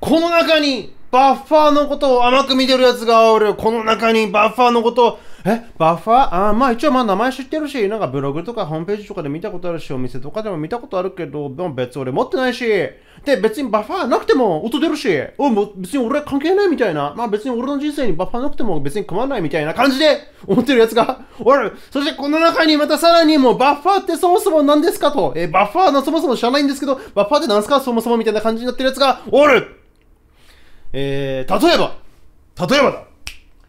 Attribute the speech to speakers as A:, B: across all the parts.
A: この中にバッファーのことを甘く見てるやつがおる。この中にバッファーのことを、え、バッファー？あまあ一応まあ名前知ってるし、なんかブログとかホームページとかで見たことあるし、お店とかでも見たことあるけど、でも別俺持ってないし、で別にバッファーなくても音出るし、おも別に俺は関係ないみたいな、まあ別に俺の人生にバッファーなくても別に構わないみたいな感じで 思ってるやつがおる。そしてこの中にまたさらにもうバッファーってそもそも何ですかと、えバッファーのそもそも知らないんですけど、バッファーって何すか？そもそもみたいな感じになってるやつがおる。えー、例えば、例えばだ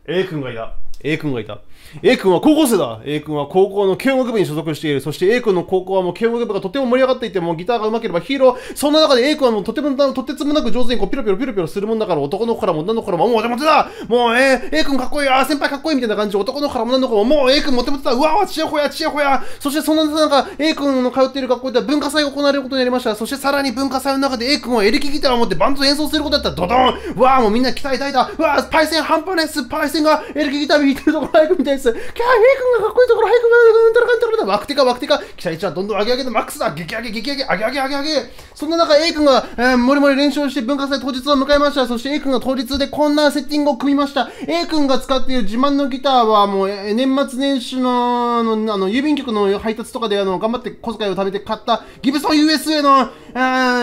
A: A 君がいた。A 君がいた。A 君は高校生だ !A 君は高校の軽音楽部に所属している。そして A 君の高校はもう軽音楽部がとても盛り上がっていて、もうギターが上手ければヒーロー。そんな中で A 君はもうとても、とてつもなく上手にこうピロピロピロピロするもんだから、男の子からも女の子からも、もうモテモテだもう、えー、A 君かっこいい。あ先輩かっこいい。みたいな感じ。で、男の子からも女の子も、もう A 君モテモテだうわわちやほやちやほやそしてそんな中、A 君の通っている学校では文化祭が行われることになりました。そしてさらに文化祭の中で A 君はエレキギターを持ってバンド演奏することだった。ら、ドドン。うわーもうみんな期待大だ。うわーパイセン半端ないっす。パイセンがエレキギター弾いてるところ早くみたいです。キャー A 君がかっこいいところ早くうんたらかんたらだ。ワクテカワクテカ。期待値はどんどん上げ上げでマックスだ。激上げ激上げ上げ上げ上げ。上げそんな中 A 君が、えー、もりもり練習して文化祭当日を迎えました。そして A 君が当日でこんなセッティングを組みました。A 君が使っている自慢のギターはもう、えー、年末年始のあのあの郵便局の配達とかであの頑張って小遣いを食べて買った。ギブソン USA の、え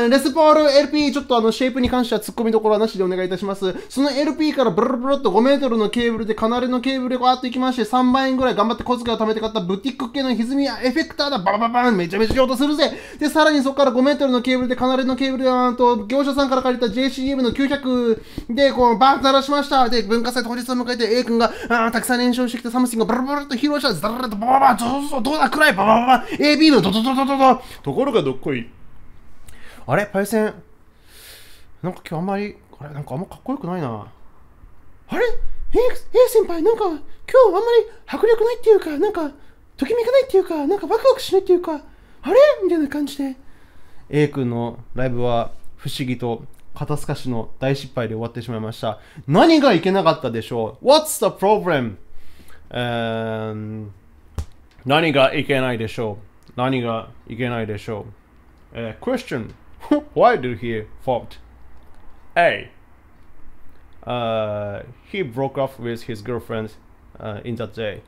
A: ー、レスポール LP ちょっとあのシェイプに関しては突っ込みどころはなしでお願いいたします。その LP からブルブルっと5メートルのケーブルでカナレのケーブルでわーっと行きまして3万円ぐらい頑張って小遣いを貯めて買ったブティック系の歪みやエフェクターだババババンめちゃめちゃ音するぜで、さらにそこから5メートルのケーブルで、カナレのケーブルで、と、業者さんから借りた JCM の900で、こう、バーン鳴らしました。で、文化祭当日を迎えて、A 君が、あたくさん練習してきたサムシングをバラバラと披露した。ザララとババババどうぞどうだ暗いババババ AB のドドドドドドところがどっこい。あれパイセン。なんか今日あんまり、あれなんかあんまかっこよくないな。あれ A, A 先輩、なんか今日あんまり迫力ないっていうか、なんか、ときめかないっていうか、なんかワクワクしないっていうか、あれ？みたいな感じで。A 君のライブは不思議と肩透かしの大失敗で終わってしまいました。何がいけなかったでしょう ?What's the problem? 何がいけないでしょう？何がいけないでしょう、uh, Question. Why did he fault? A. uh, He broke off with his girlfriend、uh, in that day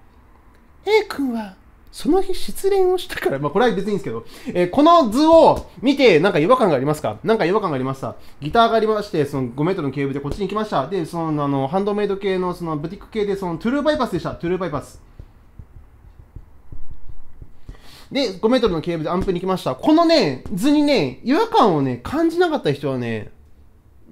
A: A 君はその日失恋をしたから、まあこれは別にいいんですけど、えー、この図を見てなんか違和感がありますか？なんか違和感がありました。ギターがありまして、その5メートルのケーブルでこっちに来ました。で、そのあのハンドメイド系のそのブティック系でそのトゥルーバイパスでした。トゥルーバイパス。で、5メートルのケーブルでアンプに来ました。このね、図にね、違和感をね、感じなかった人はね、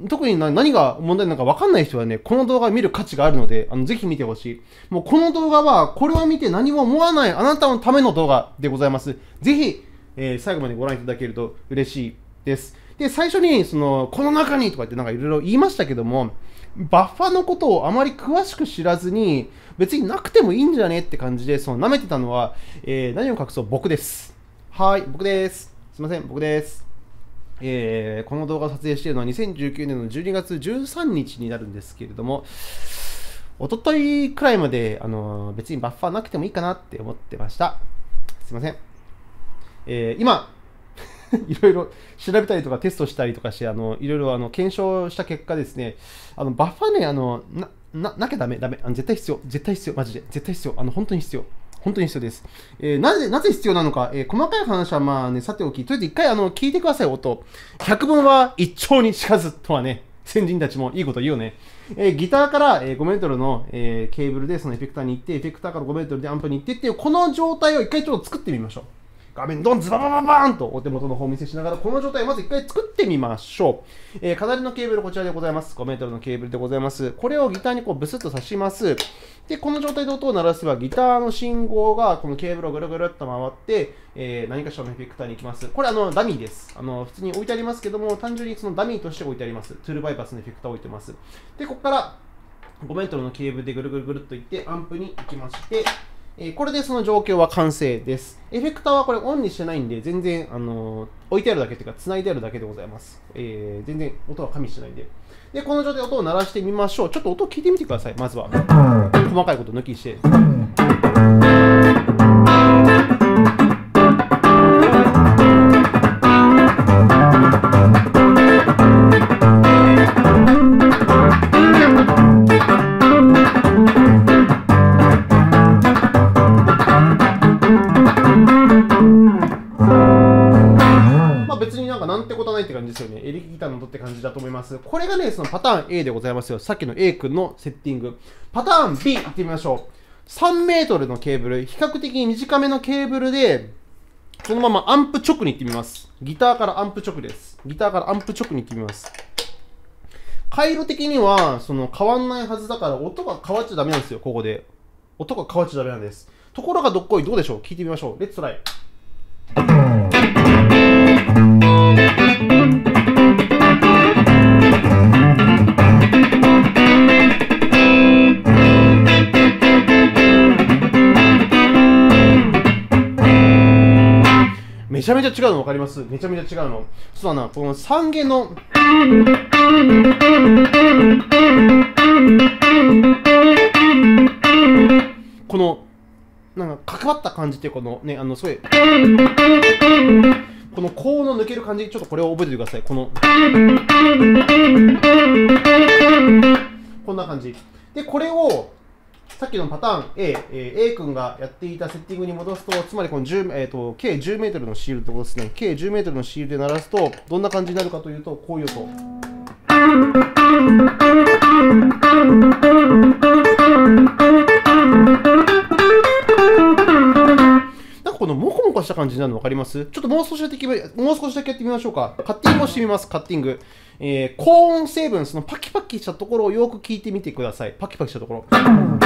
A: 特に何が問題なのか分かんない人はね、この動画を見る価値があるので、あのぜひ見てほしい。もうこの動画は、これを見て何も思わないあなたのための動画でございます。ぜひ、えー、最後までご覧いただけると嬉しいです。で、最初に、その、この中にとか言ってなんかいろいろ言いましたけども、バッファのことをあまり詳しく知らずに、別になくてもいいんじゃねって感じで、その舐めてたのは、えー、何を隠そう？僕です。はい、僕です。すいません、僕です。えー、この動画を撮影しているのは2019年の12月13日になるんですけれども、一昨日くらいまで、あの別にバッファーなくてもいいかなって思ってました。すいません。えー、今、いろいろ調べたりとかテストしたりとかして、あのいろいろあの検証した結果ですね、あのバッファーね、あのなななきゃダメ、ダメあの。絶対必要、絶対必要、マジで。絶対必要。あの本当に必要。本当に必要です。えー、なぜ、なぜ必要なのか、えー、細かい話はまあね、さておき、とりあえず一回あの、聞いてください、音。百聞は一丁にしかずとはね、先人たちもいいこと言うよね。えー、ギターから、え5メートルの、えケーブルでそのエフェクターに行って、エフェクターから5メートルでアンプに行ってっていう、この状態を一回ちょっと作ってみましょう。画面ドンズババババーンとお手元の方を見せしながら、この状態をまず一回作ってみましょう。えー、飾りのケーブルこちらでございます。5メートルのケーブルでございます。これをギターにこうブスッと刺します。で、この状態で音を鳴らせば、ギターの信号がこのケーブルをぐるぐるっと回って、えー、何かしらのエフェクターに行きます。これあのダミーです。あの普通に置いてありますけども、単純にそのダミーとして置いてあります。トゥルーバイパスのエフェクターを置いてます。で、ここから5メートルのケーブルでぐるぐるぐるっといって、アンプに行きまして、えこれでその状況は完成です。エフェクターはこれオンにしてないんで、全然、あのー、置いてあるだけというか、繋いであるだけでございます。えー、全然音は加味してないんで。で、この状態で音を鳴らしてみましょう。ちょっと音を聞いてみてください、まずは。細かいこと抜きして。これがね、そのパターン A でございますよ。さっきの A 君のセッティング。パターン B いってみましょう。3メートルのケーブル、比較的短めのケーブルで、そのままアンプ直に行ってみます。ギターからアンプ直です。ギターからアンプ直に行ってみます。回路的には、その変わんないはずだから、音が変わっちゃダメなんですよ、ここで。音が変わっちゃダメなんです。ところがどっこい、どうでしょう？聞いてみましょう。 Let's try。ちゃめちゃ違うの分かります？めちゃめちゃ違うの。そうだな、この3弦の。この、なんか、関わった感じっていうこのね、あの、すごい。この高音の抜ける感じ、ちょっとこれを覚えててください。この。こんな感じ。で、これを、さっきのパターン A、えー、A 君がやっていたセッティングに戻すと、つまりこの10、えーと、計10メートルのシールってことですね。計10メートルのシールで鳴らすと、どんな感じになるかというと、こういう音。なんかこのモコモコした感じになるの分かります？ちょっともう少しだけもう少しだけやってみましょうか。カッティングをしてみます、カッティング。えー、高音成分、そのパキパキしたところをよく聞いてみてください。パキパキしたところ。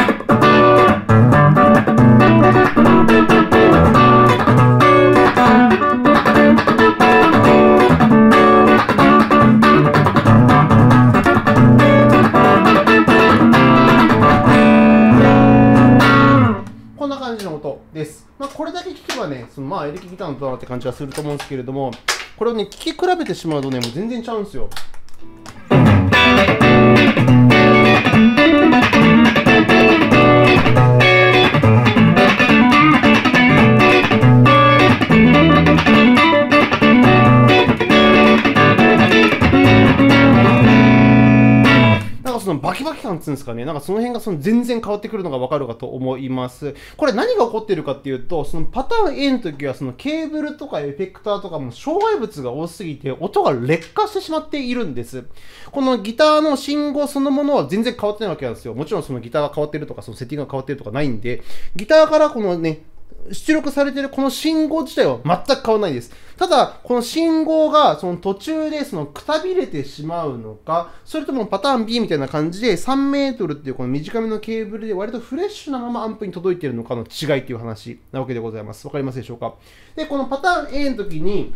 A: こんな感じの音です。まあ、これだけ聞けばね、そのまあエレキギターの音だなって感じはすると思うんですけれども、これをね、聞き比べてしまうとね、もう全然ちゃうんですよ。のバキバキ感っていうんですかね、なんかその辺がその全然変わってくるのが分かるかと思います。これ何が起こってるかっていうと、そのパターン A の時はそのケーブルとかエフェクターとかも障害物が多すぎて音が劣化してしまっているんです。このギターの信号そのものは全然変わってないわけなんですよ。もちろんそのギターが変わってるとか、そのセッティングが変わってるとかないんで、ギターからこのね、出力されているこの信号自体は全く変わらないです。ただ、この信号がその途中でそのくたびれてしまうのか、それともパターン B みたいな感じで3メートルっていうこの短めのケーブルで割とフレッシュなままアンプに届いているのかの違いっていう話なわけでございます。わかりますでしょうか？で、このパターン A の時に、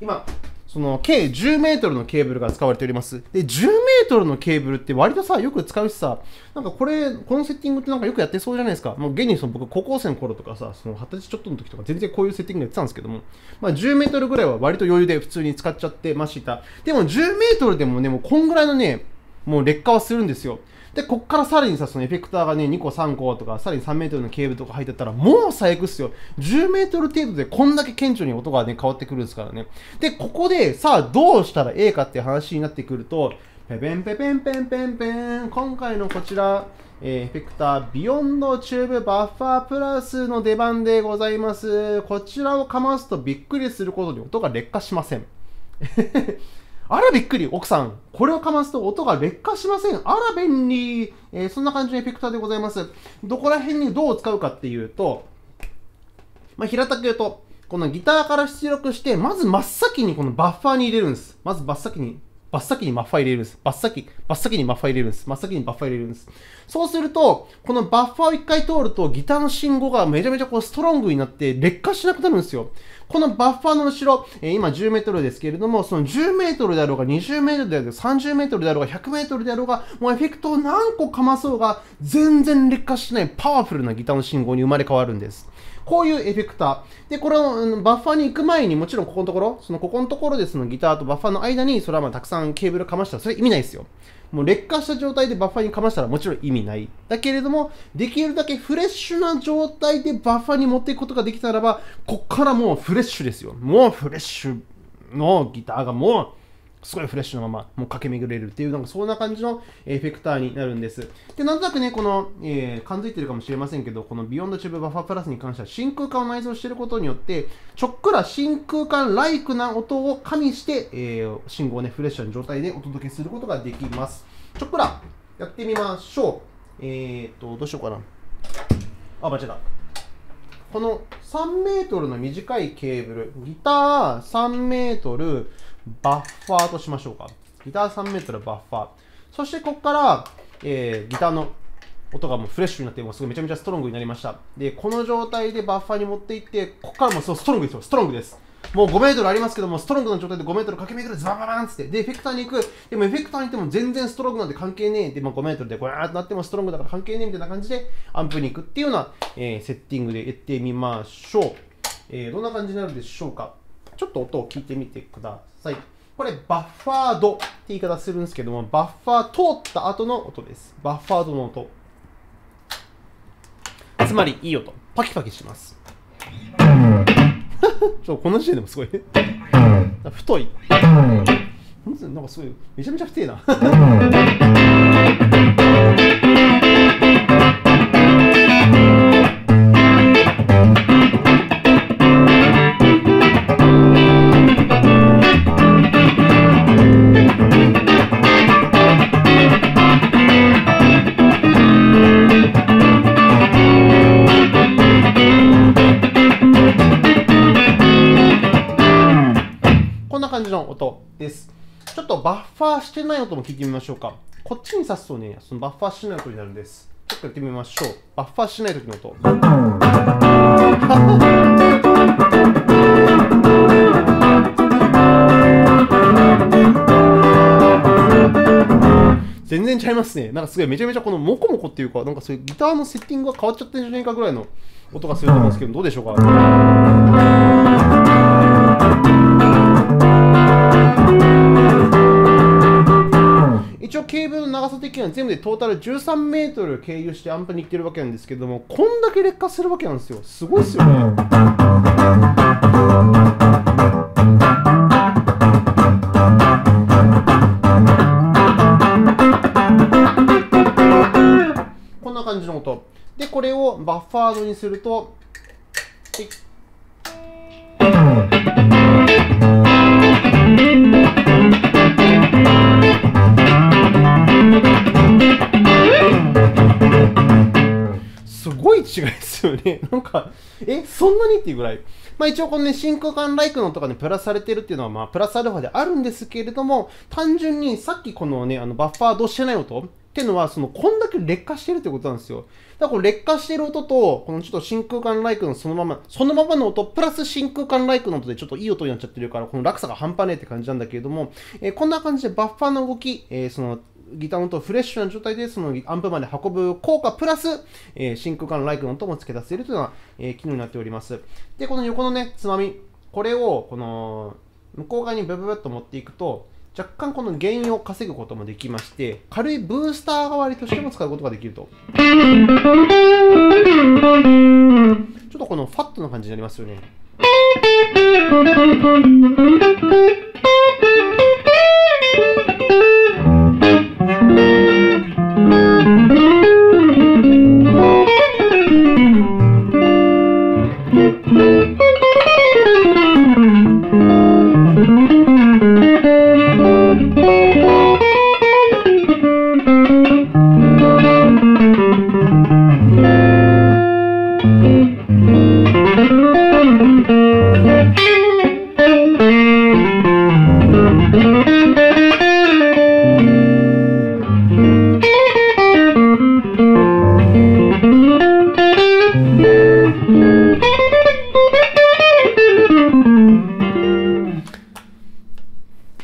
A: 今、その計10メートルのケーブルが使われております。で、10メートルのケーブルって割とさ、よく使うしさ、なんかこれ、このセッティングってなんかよくやってそうじゃないですか。もう現にその僕、高校生の頃とかさ、その20歳ちょっとの時とか全然こういうセッティングやってたんですけども、まあ10メートルぐらいは割と余裕で普通に使っちゃってました。でも10メートルでもね、もうこんぐらいのね、もう劣化はするんですよ。で、こっからさらにさ、そのエフェクターがね、2個3個とか、さらに3メートルのケーブルとか入ってたら、もう最悪っすよ。10メートル程度でこんだけ顕著に音がね、変わってくるんですからね。で、ここで、さあ、どうしたらええかって話になってくると、ペペンペペンペンペンペン、今回のこちら、えー、エフェクター、 Beyond Tube Buffer Plus の出番でございます。こちらをかますとびっくりすることに音が劣化しません。あらびっくり、奥さん。これをかますと音が劣化しません。あら便利。えー、そんな感じのエフェクターでございます。どこら辺にどう使うかっていうと、まあ、平たく言うと、このギターから出力して、まず真っ先にこのバッファーに入れるんです。まず真っ先に真っ先にバッファー入れるんです。真っ先、真っ先にバッファー入れるんです。真っ先にバッファー入れるんです。そうすると、このバッファーを一回通ると、ギターの信号がめちゃめちゃこうストロングになって劣化しなくなるんですよ。このバッファーの後ろ、えー、今10メートルですけれども、その10メートルであろうが、20メートルであろうが、30メートルであろうが、100メートルであろうが、もうエフェクトを何個かまそうが、全然劣化しないパワフルなギターの信号に生まれ変わるんです。こういうエフェクター。で、これをバッファーに行く前にもちろんここのところ、そのここのところでそのギターとバッファーの間に、それはまあたくさんケーブルかましたら、それ意味ないですよ。もう劣化した状態でバッファにかましたらもちろん意味ない。だけれども、できるだけフレッシュな状態でバッファに持っていくことができたらば、こっからもうフレッシュですよ。もうフレッシュのギターがもうすごいフレッシュなまま、もう駆け巡れるっていう、なんかそんな感じのエフェクターになるんです。で、なんとなくね、この、えー、感づいてるかもしれませんけど、この Beyond Tube Buffer Plus に関しては、真空管を内蔵していることによって、ちょっくら真空管ライクな音を加味して、えー、信号をね、フレッシュな状態でお届けすることができます。ちょっくらやってみましょう。えーと、どうしようかな。あ、間違えた。この3メートルの短いケーブル、ギター3メートル、バッファーとしましょうか。ギター3メートルバッファー。そしてここから、えーギターの音がもうフレッシュになって、もうすごいめちゃめちゃストロングになりました。で、この状態でバッファーに持っていって、ここからもうそうストロングですよ、ストロングです。もう5メートルありますけども、ストロングの状態で5メートル駆け巡る、ズバババーンっつって、で、エフェクターに行く、でもエフェクターに行っても全然ストロングなんて関係ねえ、で、まあ、5メートルでこうやーってなってもストロングだから関係ねえみたいな感じで、アンプに行くっていうような、えーセッティングでやってみましょう。えーどんな感じになるでしょうか。ちょっと音を聞いてみてください。これ、バッファードって言い方するんですけども、バッファー通った後の音です。バッファードの音。つまり、いい音。パキパキします。ちょ、この時点でもすごい。太い。なんかすごい、めちゃめちゃ太いな。ーしてない音も聞いてみましょうか。こっちに挿すとね、そのバッファーしない音になるんです。ちょっとやってみましょう。バッファーしない時の音。全然ちゃいますね。なんかすごいめちゃめちゃこのモコモコっていうか、なんかそういうギターのセッティングが変わっちゃってるんじゃないかぐらいの音がすると思うんですけど、どうでしょうか？一応ケーブルの長さ的には全部でトータル13メートル経由してアンプに行ってるわけなんですけども、こんだけ劣化するわけなんですよ。すごいっすよね。こんな感じの音。で、これをバッファードにすると、はい違いですよね。なんか、え、そんなにっていうぐらい。まあ一応このね、真空管ライクのとかにプラスされてるっていうのは、まあプラスアルファであるんですけれども、単純にさっきこのね、あのバッファードしてない音っていうのは、その、こんだけ劣化してるってことなんですよ。だからこの劣化してる音と、このちょっと真空管ライクのそのまま、そのままの音、プラス真空管ライクの音でちょっといい音になっちゃってるから、この落差が半端ねえって感じなんだけれども、えーこんな感じでバッファーの動き、えーその、ギター音をフレッシュな状態でそのアンプまで運ぶ効果プラス、えー真空管のライクの音も付け出せるというのが、えー機能になっております。で、この横のね、つまみ、これをこの向こう側にブブブッと持っていくと、若干この原因を稼ぐこともできまして、軽いブースター代わりとしても使うことができると。ちょっとこのファットな感じになりますよね。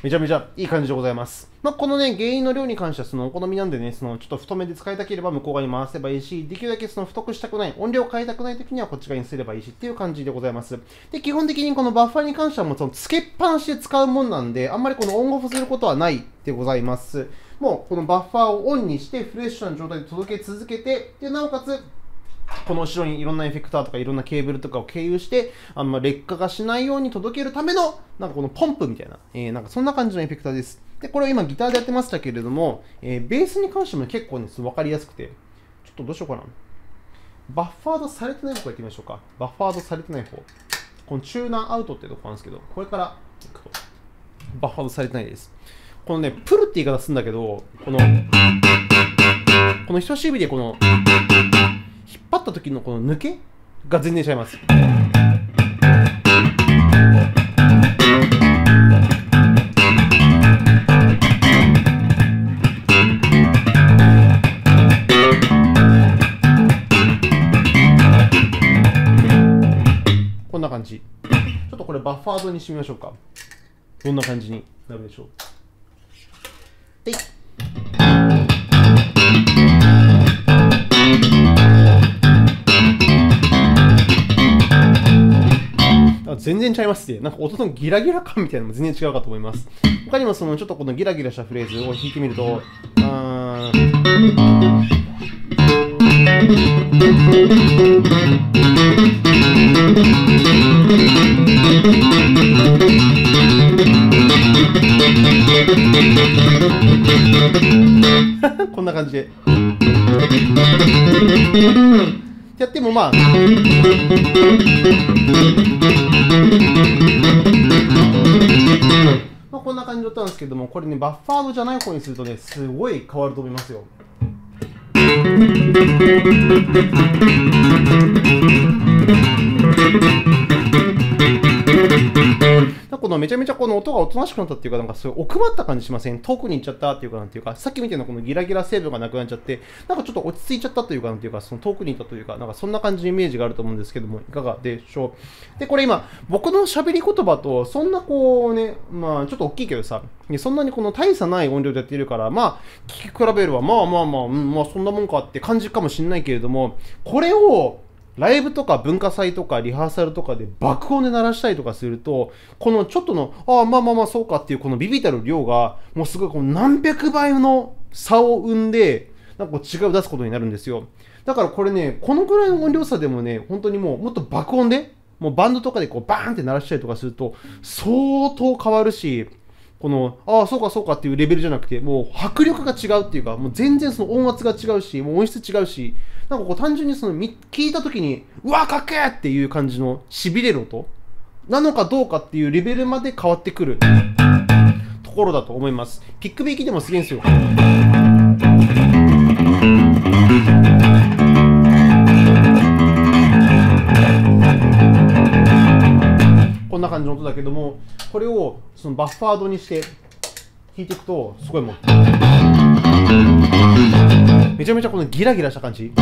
A: めちゃめちゃいい感じでございます。まあ、このね、原因の量に関してはそのお好みなんでね、そのちょっと太めで使いたければ向こう側に回せばいいし、できるだけその太くしたくない、音量を変えたくないときにはこっち側にすればいいしっていう感じでございます。で、基本的にこのバッファーに関してはもうそのつけっぱなしで使うもんなんで、あんまりこのオンオフすることはないでございます。もうこのバッファーをオンにしてフレッシュな状態で届け続けて、で、なおかつ、この後ろにいろんなエフェクターとかいろんなケーブルとかを経由して、あのま劣化がしないように届けるための、なんかこのポンプみたいな、えーなんかそんな感じのエフェクターです。で、これを今ギターでやってましたけれども、えーベースに関しても結構ね、分かりやすくて、ちょっとどうしようかな。バッファードされてない方やってみましょうか。バッファードされてない方。このチューナーアウトってとこなんですけど、これから行くと、バッファードされてないです。このね、プルって言い方するんだけど、この、この人差し指でこの、張った時のこの抜けが全然違います。こんな感じ。ちょっとこれバッファードにしてみましょうか。どんな感じになるでしょう。で全然ちゃいますね。なんか音のギラギラ感みたいなのも全然違うかと思います。他にもそのちょっとこのギラギラしたフレーズを弾いてみると、あー こんな感じで。やってもまあ、まあ、こんな感じだったんですけども、これね、バッファードじゃない方にするとね、すごい変わると思いますよ。このめちゃめちゃこの音がおとなしくなったっていうか、なんかすごい奥まった感じしません？遠くに行っちゃったっていうか、なんていうか、さっきみたいなこのギラギラ成分がなくなっちゃって、なんかちょっと落ち着いちゃったというか、なんていうか、その遠くにいたというか、なんかそんな感じのイメージがあると思うんですけども、いかがでしょう。で、これ今、僕の喋り言葉と、そんなこうね、まあちょっと大きいけどさ、そんなにこの大差ない音量でやっているから、まあ、聞き比べれば、まあまあまあ、うん、まあそんなもんかって感じかもしれないけれども、これを、ライブとか文化祭とかリハーサルとかで爆音で鳴らしたりとかすると、このちょっとの、ああ、まあまあまあそうかっていうこのビビたる量が、もうすごいこの何百倍の差を生んで、なんかこう違いを出すことになるんですよ。だからこれね、このぐらいの音量差でもね、本当にもうもっと爆音で、もうバンドとかでこうバーンって鳴らしたりとかすると、相当変わるし、この、ああ、そうかそうかっていうレベルじゃなくて、もう迫力が違うっていうか、もう全然その音圧が違うし、もう音質違うし、なんかこう単純にその聞いた時に、うわ、かっけーっていう感じの痺れる音なのかどうかっていうレベルまで変わってくるところだと思います。ピックベイキでもすげえんですよ。こんな感じの音だけども、これをそのバッファードにして弾いていくと、すごいもう、めちゃめちゃこのギラギラした感じ。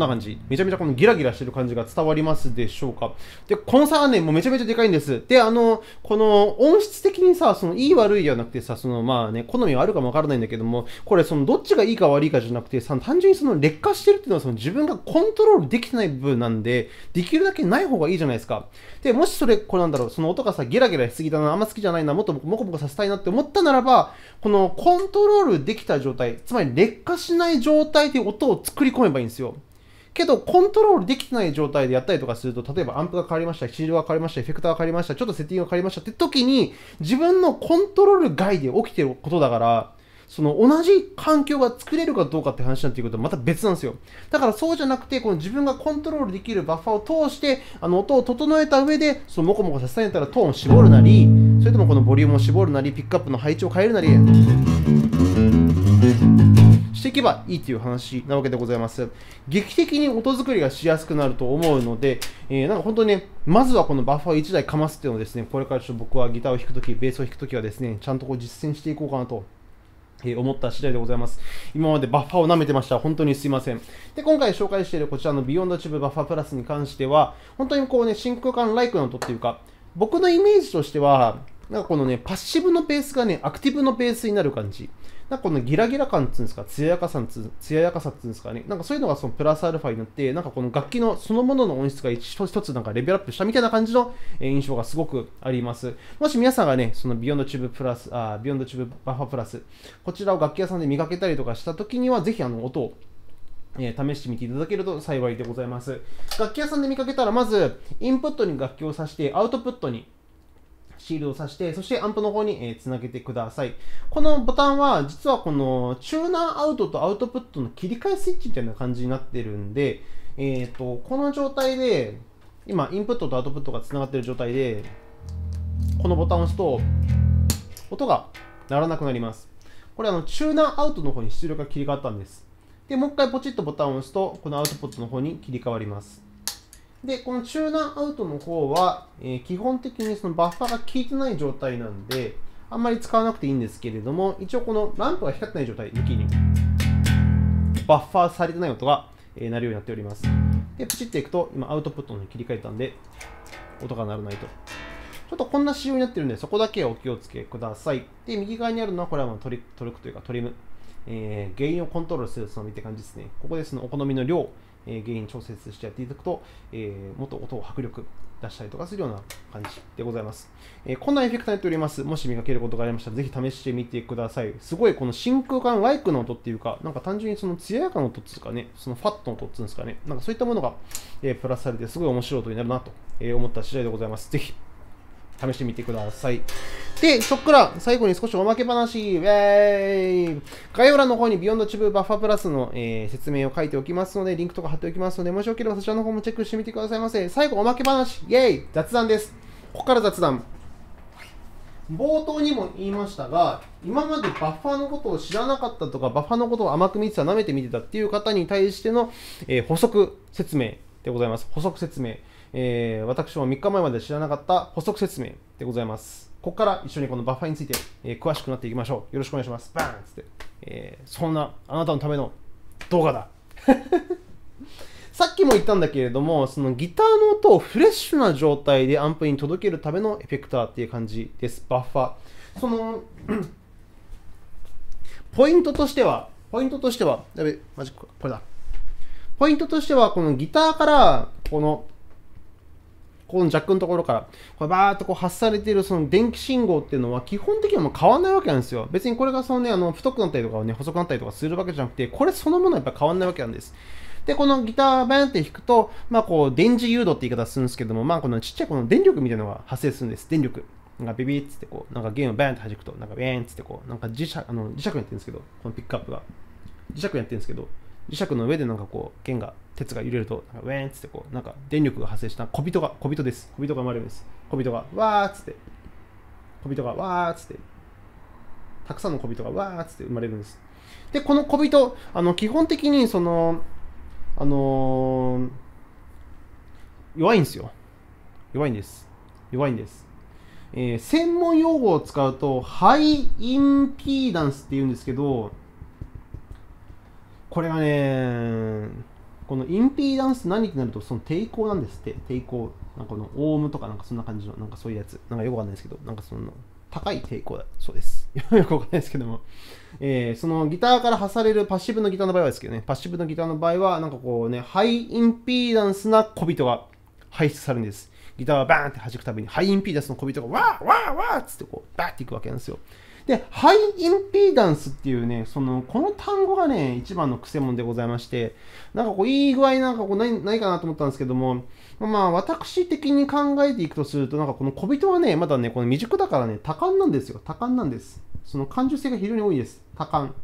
A: んな感じ。めちゃめちゃこのギラギラしてる感じが伝わりますでしょうか。で、この差はね、もうめちゃめちゃでかいんです。で、あの、この音質的にさ、そのいい悪いではなくてさ、そのまあね、好みはあるかもわからないんだけども、これそのどっちがいいか悪いかじゃなくてさ、単純にその劣化してるっていうのはその自分がコントロールできてない部分なんで、できるだけない方がいいじゃないですか。で、もしそれ、これなんだろう、その音がさ、ギラギラしすぎだな、あんま好きじゃないな、もっとモコモコさせたいなって思ったならば、このコントロールできた状態、つまり劣化しない状態で音を作り込めばいいんですよ。けど、コントロールできてない状態でやったりとかすると、例えばアンプが変わりました、シールが変わりました、エフェクターが変わりました、ちょっとセッティングが変わりましたって時に、自分のコントロール外で起きてることだから、その同じ環境が作れるかどうかって話なんていうことはまた別なんですよ。だからそうじゃなくて、この自分がコントロールできるバッファを通して、あの音を整えた上で、そのモコモコさせたらトーンを絞るなり、それともこのボリュームを絞るなり、ピックアップの配置を変えるなり、いけばいいという話なわけでございます。劇的に音作りがしやすくなると思うので、えーなんか本当にね、まずはこのバッファー1台かますっていうのをですね、これからちょっと僕はギターを弾くとき、ベースを弾くときはですね、ちゃんとこう実践していこうかなと。え思った次第でございます。今までバッファーを舐めてました。本当にすいません。で、今回紹介しているこちらの Beyond Tube バッファープラスに関しては、本当にこうね、真空管ライクの音っていうか、僕のイメージとしては、なんかこのね、パッシブのベースがね、アクティブのベースになる感じ。なんかこのギラギラ感っていうんですか、艶やかさつ、艶やかさっていうんですかね、なんかそういうのがそのプラスアルファになって、なんかこの楽器のそのものの音質が一つ一つなんかレベルアップしたみたいな感じの印象がすごくあります。もし皆さんがね、その Beyond Tube Plus、あ Beyond Tube Buffer Plus、こちらを楽器屋さんで見かけたりとかしたときには、ぜひあの音をえ、試してみていただけると幸いでございます。楽器屋さんで見かけたら、まず、インプットに楽器を挿して、アウトプットにシールを挿して、そしてアンプの方に、えつなげてください。このボタンは、実はこのチューナーアウトとアウトプットの切り替えスイッチみたいな感じになってるんで、えっ、ー、と、この状態で、今、インプットとアウトプットがつながってる状態で、このボタンを押すと、音が鳴らなくなります。これあの、チューナーアウトの方に出力が切り替わったんです。で、もう一回ポチッとボタンを押すと、このアウトプットの方に切り替わります。で、このチューナーアウトの方は、えー、基本的にそのバッファーが効いてない状態なんで、あんまり使わなくていいんですけれども、一応このランプが光ってない状態、抜きに、バッファーされてない音が、えー、鳴るようになっております。で、プチっていくと、今アウトプットに切り替えたんで、音が鳴らないと。ちょっとこんな仕様になってるんで、そこだけお気をつけください。で、右側にあるのは、これはトリトルクというかトリム。えー、ゲインをコントロールするつもりって感じですね。ここでそのお好みの量、え、原因調節してやっていただくと、えー、もっと音を迫力出したりとかするような感じでございます。え、こんなエフェクターやっております。もし見かけることがありましたら、ぜひ試してみてください。すごいこの真空管ライクの音っていうか、なんか単純にその艶やかな音っていうかね、そのファットの音っていうんですかね、なんかそういったものが、えプラスされて、すごい面白い音になるなと思った次第でございます。ぜひ試してみてください。で、そっから最後に少しおまけ話、ウェーイ概要欄の方に Beyond Tube Buffer Plus の、えー、説明を書いておきますので、リンクとか貼っておきますので、もしよければそちらの方もチェックしてみてくださいませ。最後、おまけ話、イェーイ雑談です。ここから雑談。冒頭にも言いましたが、今までバッファーのことを知らなかったとか、バッファーのことを甘く見てた、舐めて見てたっていう方に対しての、えー、補足説明でございます。補足説明。えー、私も3日前まで知らなかった補足説明でございます。ここから一緒にこのバッファーについて、えー、詳しくなっていきましょう。よろしくお願いします。バーンつって、えー、そんなあなたのための動画だ。さっきも言ったんだけれども、そのギターの音をフレッシュな状態でアンプに届けるためのエフェクターっていう感じです。バッファー。その、ポイントとしては、ポイントとしては、やべ、マジこれだ。ポイントとしては、このギターから、このこのジャックのところから、これバーっとこう発されているその電気信号っていうのは基本的にはもう変わんないわけなんですよ。別にこれがそのね、あの太くなったりとかね、細くなったりとかするわけじゃなくて、これそのものはやっぱ変わんないわけなんです。で、このギターバーンって弾くと、まあこう、電磁誘導って言い方するんですけども、まあこのちっちゃいこの電力みたいなのが発生するんです。電力。なんかビビッつってこう、なんか弦をバーンって弾くと、なんかビーンつってこう、なんか磁石、あの磁石やってるんですけど、このピックアップが。磁石やってるんですけど、磁石の上でなんかこう、弦が鉄が揺れると、なんかウェーンっつってこう、なんか電力が発生した小人が、小人です。小人が生まれるんです。小人が、わーっつって、小人が、わーっつって、たくさんの小人が、わーっつって生まれるんです。で、この小人、あの、基本的に、その、あのー、弱いんですよ。弱いんです。弱いんです。えー、専門用語を使うと、ハイインピーダンスって言うんですけど、これがね、このインピーダンス何ってなると、その抵抗なんですって、抵抗。なんかこのオウムとかなんかそんな感じの、なんかそういうやつ。なんかよくわかんないですけど、なんかその、高い抵抗だそうです。よくわかんないですけども。えー、そのギターから発されるパッシブのギターの場合はですけどね、パッシブのギターの場合は、なんかこうね、ハイインピーダンスな小人が排出されるんです。ギターがバーンって弾くたびに、ハイインピーダンスの小人がわーわーわーっつってこう、バーっていくわけなんですよ。で、ハイインピーダンスっていうね、その、この単語がね、一番の癖もんでございまして、なんかこう、いい具合なんかこうないないかなと思ったんですけども、まあ、私的に考えていくとすると、なんかこの小人はね、まだね、この未熟だからね、多感なんですよ。多感なんです。その感受性が非常に多いです。多感。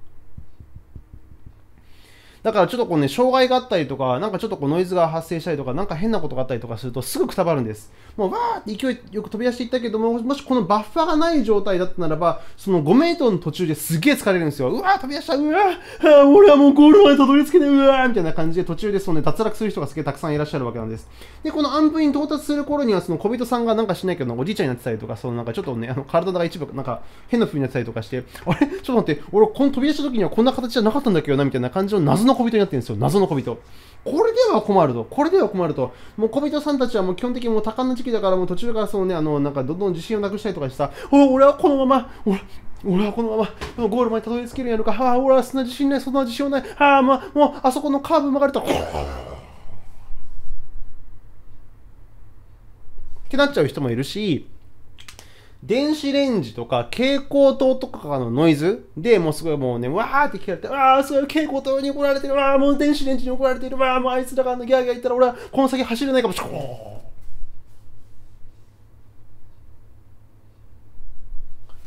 A: だからちょっとこうね、障害があったりとか、なんかちょっとこうノイズが発生したりとか、なんか変なことがあったりとかすると、すぐくたばるんです。もうわーって勢いよく飛び出していったけども、もしこのバッファーがない状態だったならば、その5メートルの途中ですげえ疲れるんですよ。うわー飛び出したうわー俺はもうゴールまでたどり着けないうわーみたいな感じで途中でその、ね、脱落する人がすげえたくさんいらっしゃるわけなんです。で、このアンプに到達する頃には、その小人さんがなんかしないけど、おじいちゃんになってたりとか、そのなんかちょっとね、あの体が一部なんか変な風になってたりとかして、あれ？ちょっと待って、俺この飛び出した時にはこんな形じゃなかったんだけどな、みたいな感じの謎の小人になってるんですよ。謎の小人。これでは困ると。これでは困ると。もう小人さんたちはもう基本的にもう多感な時期だからもう途中からそのね、あの、なんかどんどん自信をなくしたりとかした、お俺はこのまま、俺、俺はこのままゴールまでたどり着けるんやろか。ああ、俺はそんな自信ない、そんな自信ない。ああ、まあ、もうあそこのカーブ曲がれた。ってなっちゃう人もいるし、電子レンジとか蛍光灯とかのノイズでもうすごいもうね、わーって聞かれて、わーすごい蛍光灯に怒られてる、わーもう電子レンジに怒られてる、わーもうあいつらがギャーギャー言ったら俺はこの先走れないかもしれない。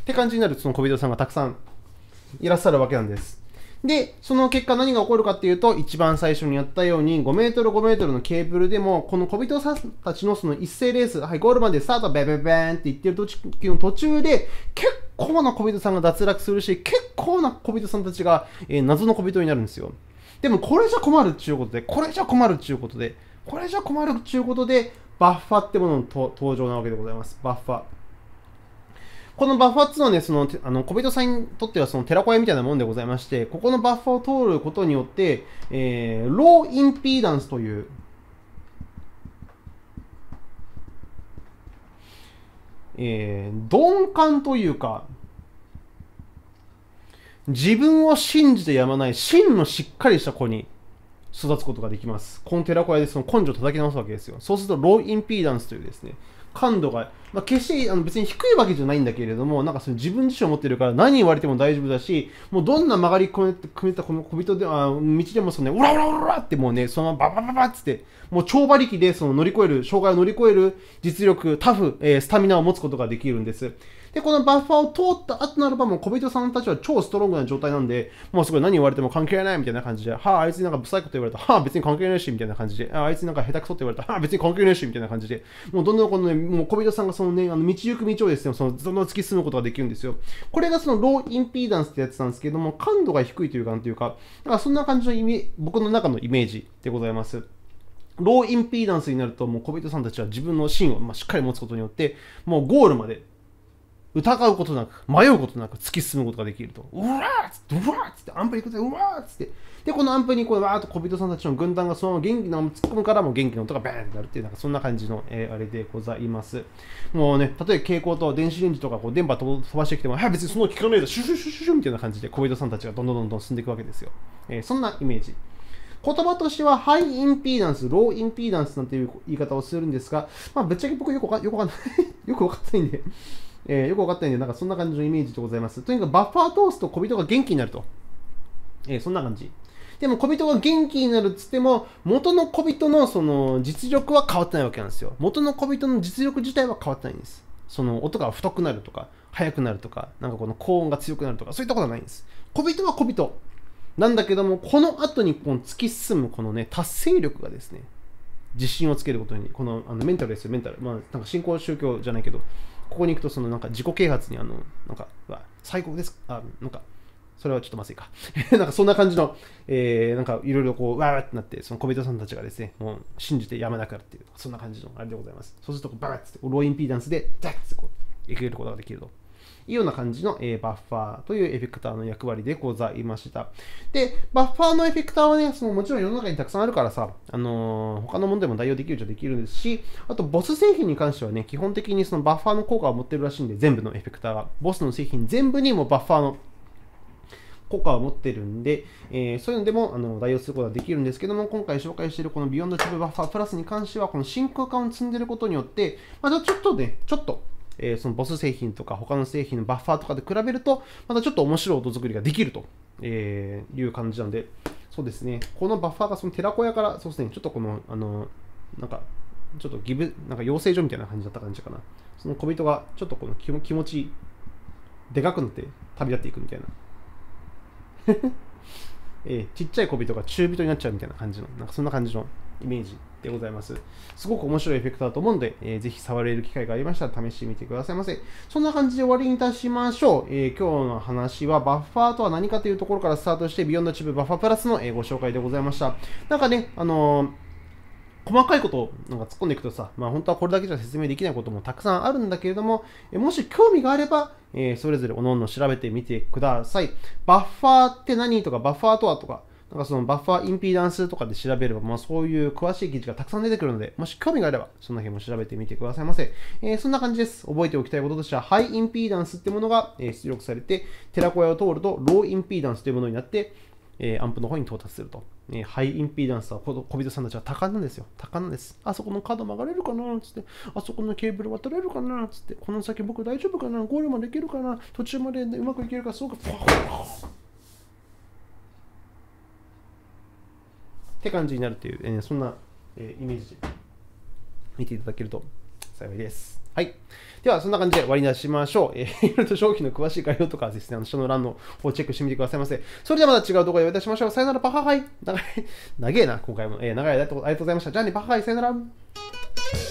A: って感じになるその小人さんがたくさんいらっしゃるわけなんです。で、その結果何が起こるかっていうと、一番最初にやったように、5メートル5メートルのケーブルでも、この小人さんたちのその一斉レース、はい、ゴールまでスタート、ベベベーンって言ってる途中の途中で、結構な小人さんが脱落するし、結構な小人さんたちが、えー、謎の小人になるんですよ。でも、これじゃ困るっちゅうことで、これじゃ困るっちゅうことで、これじゃ困るっちゅうことで、バッファってものの登場なわけでございます。バッファ。このバッファっていうのはね、その、あの、小人さんにとってはその寺子屋みたいなもんでございまして、ここのバッファを通ることによって、えー、ローインピーダンスという、えー、鈍感というか、自分を信じてやまない真のしっかりした子に育つことができます。この寺子屋でその根性を叩き直すわけですよ。そうすると、ローインピーダンスというですね、感度が、まあ、決してあの別に低いわけじゃないんだけれども、なんかその自分自身を持ってるから何言われても大丈夫だし、もうどんな曲がり込め組めたこの小人で、あ道でもそのね、うらうらうらってもうね、そのままババババって、もう超馬力でその乗り越える、障害を乗り越える実力、タフ、えー、スタミナを持つことができるんです。で、このバッファーを通った後ならば、もう小人さんたちは超ストロングな状態なんで、もうすごい何言われても関係ないみたいな感じで、はあ、あいつになんかブサイクと言われた、はあ、別に関係ないし、みたいな感じで、ああいつになんか下手くそって言われた、はあ、別に関係ないし、みたいな感じで、もうどんどんこのね、もう小人さんがそのね、あの道行く道をですね、そのどんどん突き進むことができるんですよ。これがそのローインピーダンスってやつなんですけども、感度が低いというか、なんていうか、だからそんな感じの意味、僕の中のイメージでございます。ローインピーダンスになると、もう小人さんたちは自分の芯をましっかり持つことによって、もうゴールまで疑うことなく、迷うことなく突き進むことができると。うわーっつって、うわーっつって、アンプに行くと、うわーっつって。で、このアンプにこう、わーっと小人さんたちの軍団がそのまま元気な突っ込むからも元気な音がバーンってなるっていう、なんかそんな感じの、えー、あれでございます。もうね、例えば蛍光と電子レンジとかこう電波飛ばしてきても、はい、別にその効かないで、シュシュシュシュシュみたいな感じで小人さんたちがどんどんどんどん進んでいくわけですよ。えー、そんなイメージ。言葉としては、ハイインピーダンス、ローインピーダンスなんていう言い方をするんですが、まあ、ぶっちゃけ僕よくわかよくわかんないよくわかんないんでえー、よく分かったんで、なんかそんな感じのイメージでございます。とにかくバッファー通すと小人が元気になると。えー、そんな感じ。でも小人が元気になるっつっても、元の小人のその実力は変わってないわけなんですよ。元の小人の実力自体は変わってないんです。その音が太くなるとか、速くなるとか、なんかこの高音が強くなるとか、そういったことはないんです。小人は小人。なんだけども、この後にこの突き進むこのね、達成力がですね、自信をつけることに、このあのメンタルですよ、メンタル。まあ、なんか信仰宗教じゃないけど、ここに行くと、そのなんか自己啓発に、あの、なんか、最高ですあ、なんか、それはちょっとまずいか。なんかそんな感じの、えー、なんかいろいろこう、わーってなって、その小人さんたちがですね、もう信じてやめなくなるっていう、そんな感じのあれでございます。そうすると、バーッって、ローインピーダンスで、ザッってこう、いけることができると。いうような感じの、えー、バッファーというエフェクターの役割でございました。で、バッファーのエフェクターはね、そのもちろん世の中にたくさんあるからさ、あのー、他のものでも代用できるじゃできるんですし、あと、ボス製品に関してはね、基本的にそのバッファーの効果を持ってるらしいんで、全部のエフェクターが、ボスの製品全部にもバッファーの効果を持ってるんで、えー、そういうのでもあの代用することができるんですけども、今回紹介しているこの Beyond Chip Buffer Plus に関しては、この真空管を積んでることによって、またちょっとね、ちょっとえー、そのボス製品とか他の製品のバッファーとかで比べると、またちょっと面白い音作りができると、えー、いう感じなんで、そうですね、このバッファーがその寺子屋から、そうですね、ちょっとこの、あの、なんか、ちょっとギブ、なんか養成所みたいな感じだった感じかな。その小人がちょっとこの気気持ち、でかくなって旅立っていくみたいな。えー、ちっちゃい小人が中人になっちゃうみたいな感じの、なんかそんな感じのイメージでございます。すごく面白いエフェクトだと思うんで、えー、ぜひ触れる機会がありましたら試してみてくださいませ。そんな感じで終わりにいたしましょう。えー、今日の話はバッファーとは何かというところからスタートして、 Beyond Tube Buffer Plus の、えー、ご紹介でございました。なんかね、あのー細かいことをなんか突っ込んでいくとさ、まあ、本当はこれだけじゃ説明できないこともたくさんあるんだけれども、もし興味があれば、えー、それぞれおのおの調べてみてください。バッファーって何とか、バッファーとはとか、なんかそのバッファーインピーダンスとかで調べれば、まあ、そういう詳しい記事がたくさん出てくるので、もし興味があれば、その辺も調べてみてくださいませ。えー、そんな感じです。覚えておきたいこととしては、ハイインピーダンスってものが出力されて、寺子屋を通ると、ローインピーダンスというものになって、えー、アンプの方に到達すると。えー、ハイインピーダンスは小人さんたちは高なんですよ。高なんです。あそこの角曲がれるかな？つって、あそこのケーブル渡れるかな？つって、この先僕大丈夫かな？ゴールまで行けるかな？途中までうまくいけるか、そうか、って感じになるという、えー、そんな、え、イメージで見ていただけると幸いです。はい。では、そんな感じで終わりにしましょう。えー、いろいろと商品の詳しい概要とかですね、あの下の欄の方をチェックしてみてくださいませ。それではまた違う動画でお会いいたしましょう。さよなら、パハハイ。長い、長えな、今回も。えー、長い間ありがとうございました。じゃあね、パハハイ、さよなら。